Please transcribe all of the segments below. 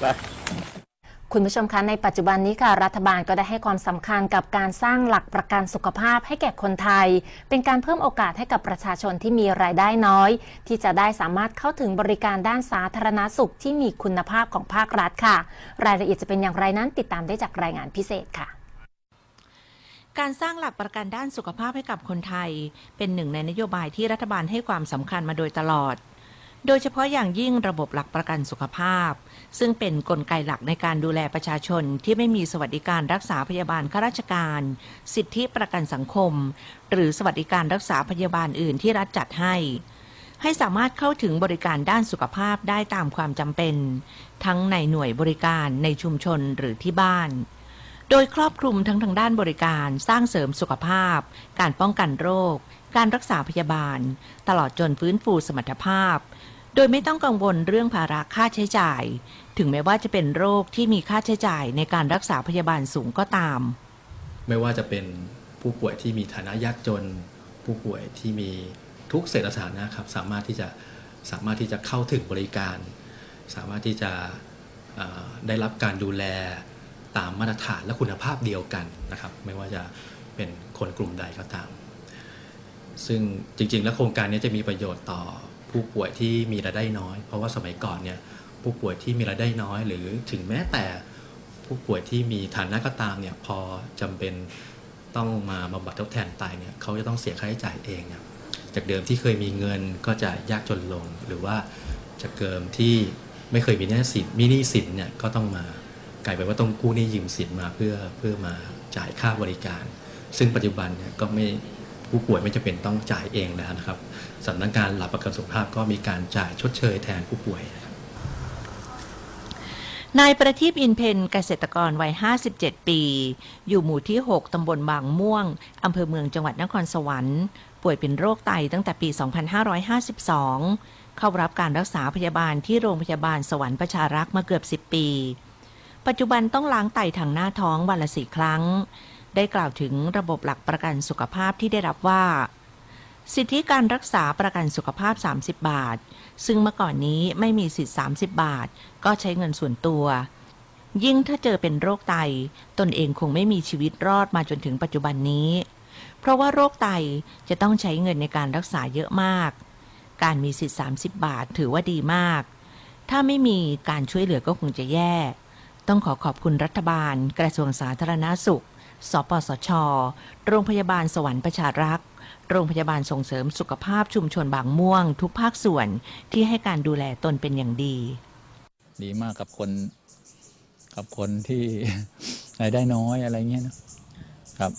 ไปคุณผู้ชมคะในปัจจุบันนี้ค่ะรัฐบาลก็ได้ให้ความสำคัญกับการสร้างหลักประกันสุขภาพให้แก่คนไทย เป็นการเพิ่มโอกาสให้กับประชาชนที่มีรายได้น้อย ที่จะได้สามารถเข้าถึงบริการด้านสาธารณสุขที่มีคุณภาพของภาครัฐค่ะ รายละเอียดจะเป็นอย่างไรนั้นติดตามได้จากรายงานพิเศษค่ะการสร้างหลักประกันด้านสุขภาพให้กับคนไทย เป็นหนึ่งในนโยบายที่รัฐบาลให้ความสำคัญมาโดยตลอด โดยเฉพาะอย่างยิ่งระบบหลักประกันสุขภาพ ซึ่งเป็นนกลไกหลักในการดูแลประชาชนที่ไม่มีสวัสดิการรักษาพยาบาลข้าราชการ สิทธิประกันสังคม หรือสวัสดิการรักษาพยาบาลอื่นที่รัฐจัดให้ ให้สามารถเข้าถึงบริการด้านสุขภาพได้ตามความจำเป็น ทั้งในหน่วยบริการในชุมชนหรือที่บ้านโดยครอบคลุมทั้งทางด้านบริการ สร้างเสริมสุขภาพ การป้องกันโรค การรักษาพยาบาล ตลอดจนฟื้นฟูสมรรถภาพ โดยไม่ต้องกังวลเรื่องภาระค่าใช้จ่าย ถึงแม้ว่าจะเป็นโรคที่มีค่าใช้จ่ายในการรักษาพยาบาลสูงก็ตาม ไม่ว่าจะเป็นผู้ป่วยที่มีฐานะยากจน ผู้ป่วยที่มีทุกเศรษฐฐานะครับสามารถที่จะสามารถที่จะเข้าถึงบริการ สามารถที่จะได้รับการดูแลตามมาตรฐานและคุณภาพเดียวกันนะครับ ไม่ว่าจะเป็นคนกลุ่มใดก็ตาม ซึ่งจริงๆ แล้วโครงการนี้จะมีประโยชน์ต่อ ผู้ป่วยที่มีรายได้น้อย เพราะว่าสมัยก่อนเนี่ยผู้ป่วยที่มีรายได้น้อย หรือถึงแม้แต่ผู้ป่วยที่มีฐานะก็ตามเนี่ยพอจำเป็นต้องมาบำบัดทดแทนไตเนี่ยเขาจะต้องเสียค่าใช้จ่ายเองเนี่ยจากเดิมที่เคยมีเงินก็จะยากจนลง หรือว่าจากเดิมที่ไม่เคยมีหนี้สินมีหนี้สินเนี่ยก็ต้องมากลายเป็นว่าต้องกู้หนี้ยืมสินมาเพื่อเพื่อมาจ่ายค่าบริการ ซึ่งปัจจุบันเนี่ยก็ไม่ ผู้ป่วยไม่จำเป็นต้องจ่ายเองแล้วนะครับสำนักงานหลักประกันสุขภาพก็มีการจ่ายชดเชยแทนผู้ป่วยนะครับนายประทีปอินเพนเกษตรกรวัย 57 ปี อยู่หมู่ที่ 6 ตำบลบางม่วง อำเภอเมืองจังหวัดนครสวรรค์ ป่วยเป็นโรคไตตั้งแต่ปี 2552 เข้ารับการรักษาพยาบาลที่โรงพยาบาลสวรรค์ประชารักษ์มาเกือบ 10 ปี ปัจจุบันต้องล้างไตทางหน้าท้องวันละสี่ครั้ง ได้กล่าวถึงระบบหลักประกันสุขภาพที่ได้รับว่า สิทธิการรักษาประกันสุขภาพ 30 บาท ซึ่งเมื่อก่อนนี้ไม่มีสิทธิ์ 30 บาท ก็ใช้เงินส่วนตัว ยิ่งถ้าเจอเป็นโรคไต ตนเองคงไม่มีชีวิตรอดมาจนถึงปัจจุบันนี้ เพราะว่าโรคไตจะต้องใช้เงินในการรักษาเยอะมาก การมีสิทธิ์ 30 บาทถือว่าดีมาก ถ้าไม่มีการช่วยเหลือก็คงจะแย่ ต้องขอขอบคุณรัฐบาล กระทรวงสาธารณาสุข สปสช โรงพยาบาลสวรรค์ประชารักษ์ โรงพยาบาลส่งเสริมสุขภาพชุมชนบางม่วง ทุกภาคส่วนที่ให้การดูแลตนเป็นอย่างดี ดีมากกับคนกับคนที่รายได้น้อยอะไรเงี้ยนะครับ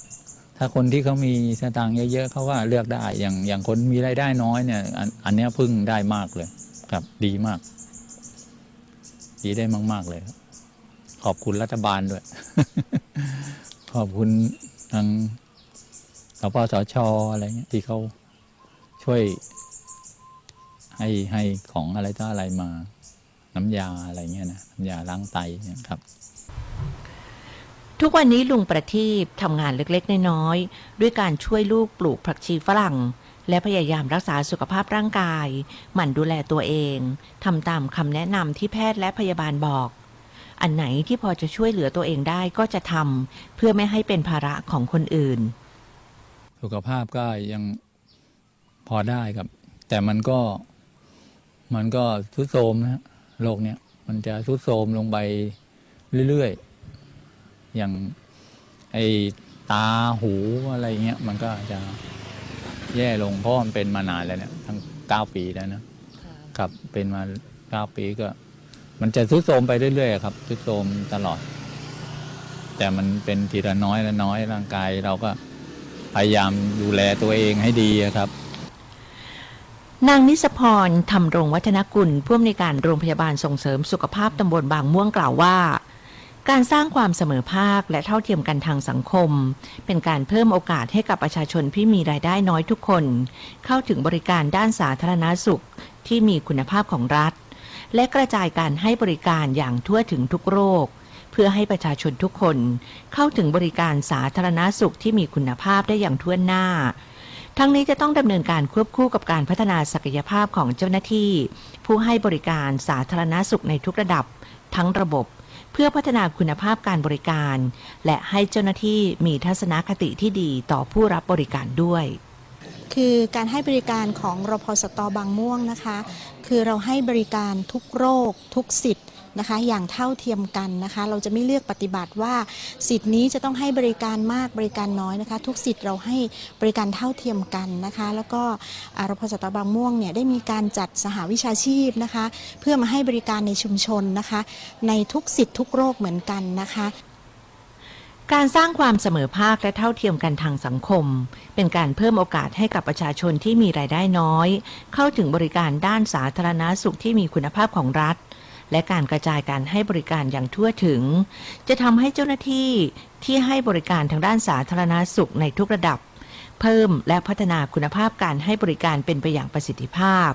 ถ้าคนที่เขามีสตางค์เยอะๆเขาก็เลือกได้อย่างอย่างคนมีรายได้น้อยเนี่ยอันอันนี้พึ่งได้มากเลยครับ ดีมาก ดีได้มาก ๆ เลย ขอบคุณรัฐบาลด้วย ขอบคุณทางสปสชอะไรเงี้ยที่เขาช่วยให้ให้ของอะไรต่ออะไรมา น้ำยาอะไรเงี้ยนะน้ำยาล้างไตเนี่ยครับ ทุกวันนี้ลุงประทีปทำงานเล็กๆ น้อยๆ ด้วยการช่วยลูกปลูกผักชีฝรั่ง และพยายามรักษาสุขภาพร่างกาย หมั่นดูแลตัวเองทำตามคำแนะนำที่แพทย์และพยาบาลบอก อันไหนที่พอจะช่วยเหลือตัวเองได้ก็จะทำเพื่อไม่ให้เป็นภาระของคนอื่น สุขภาพก็ยังพอได้ครับ แต่มันก็มันก็ทุดโทรมนะฮะโรคเนี้ยมันจะทุดโทรมลงไปเรื่อยๆ อย่างไอตาหูอะไรเงี้ยมันก็จะแย่ลงเพราะมันเป็นมานานแล้วเนี่ยทั้งเก้าปีแล้วนะครับ เป็นมาเก้าปีก็ มันจะทุดโทรมไปเรื่อยๆครับทุดโทรมตลอด แต่มันเป็นทีละน้อยละน้อยร่างกายเราก็พยายามดูแลตัวเองให้ดีครับนางนิสพรทำรงวัฒนกุลผู้อำนวยการโรงพยาบาลส่งเสริมสุขภาพตำบลบางม่วงกล่าวว่า การสร้างความเสมอภาคและเท่าเทียมกันทางสังคม เป็นการเพิ่มโอกาสให้กับประชาชนที่มีรายได้น้อยทุกคน เข้าถึงบริการด้านสาธารณาสุขที่มีคุณภาพของรัฐ และกระจายการให้บริการอย่างทั่วถึงทุกโรค เพื่อให้ประชาชนทุกคนเข้าถึงบริการสาธารณาสุขที่มีคุณภาพได้อย่างทั่วหน้า ทั้งนี้จะต้องดำเนินการควบคู่กับการพัฒนาศักยภาพของเจ้าหน้าที่ ผู้ให้บริการสาธารณสุขในทุกระดับ ทั้งระบบเพื่อพัฒนาคุณภาพการบริการ และให้เจ้าหน้าที่มีทัศนคติที่ดีต่อผู้รับบริการด้วย คือการให้บริการของรพสตบางม่วงนะคะ คือเราให้บริการทุกโรค ทุกสิทธิ์นะคะอย่างเท่าเทียมกันนะคะเราจะไม่เลือกปฏิบัติว่าสิทธิ์นี้จะต้องให้บริการมากบริการน้อยนะคะ ทุกสิทธิ์เราให้บริการเท่าเทียมกันนะคะ แล้วก็อ่ารพสตบางม่วงเนี่ยได้มีการจัดสหวิชาชีพนะคะ เพื่อมาให้บริการในชุมชนนะคะ ในทุกสิทธิ์ทุกโรคเหมือนกันนะคะ การสร้างความเสมอภาคและเท่าเทียมกันทางสังคม เป็นการเพิ่มโอกาสให้กับประชาชนที่มีรายได้น้อย เข้าถึงบริการด้านสาธารณาสุขที่มีคุณภาพของรัฐ และการกระจายการให้บริการอย่างทั่วถึง จะทำให้เจ้าหน้าที่ที่ให้บริการทางด้านสาธารณาสุขในทุกระดับ เพิ่มและพัฒนาคุณภาพการให้บริการเป็นไปอย่างประสิทธิภาพ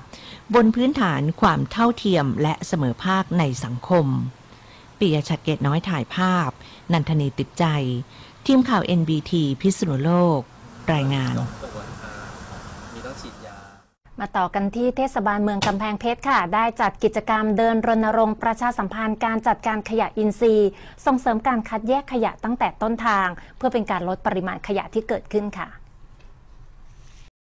บนพื้นฐานความเท่าเทียมและเสมอภาคในสังคม ปิยชัดเกตน้อยถ่ายภาพ นันทนีติดใจ ทีมข่าว NBT พิษณุโลก รายงานมีต้องฉีดยามาต่อกันที่เทศบาลเมืองกำแพงเพชรค่ะ ได้จัดกิจกรรมเดินรณรงค์ประชาสัมพันธ์การจัดการขยะอินทรีย์ ส่งเสริมการคัดแยกขยะตั้งแต่ต้นทาง เพื่อเป็นการลดปริมาณขยะที่เกิดขึ้นค่ะ